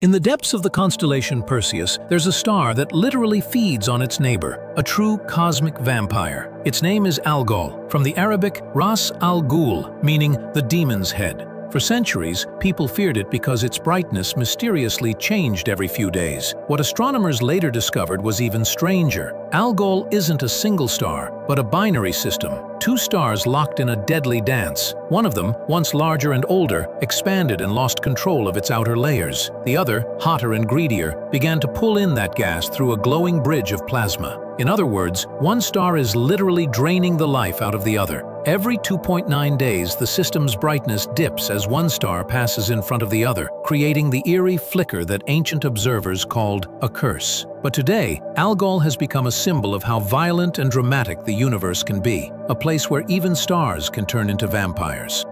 In the depths of the constellation Perseus, there's a star that literally feeds on its neighbor, a true cosmic vampire. Its name is Algol, from the Arabic Ras al Ghul, meaning the demon's head. For centuries, people feared it because its brightness mysteriously changed every few days. What astronomers later discovered was even stranger. Algol isn't a single star, but a binary system, two stars locked in a deadly dance. One of them, once larger and older, expanded and lost control of its outer layers. The other, hotter and greedier, began to pull in that gas through a glowing bridge of plasma. In other words, one star is literally draining the life out of the other. Every 2.9 days, the system's brightness dips as one star passes in front of the other, creating the eerie flicker that ancient observers called a curse. But today, Algol has become a symbol of how violent and dramatic the universe can be, a place where even stars can turn into vampires.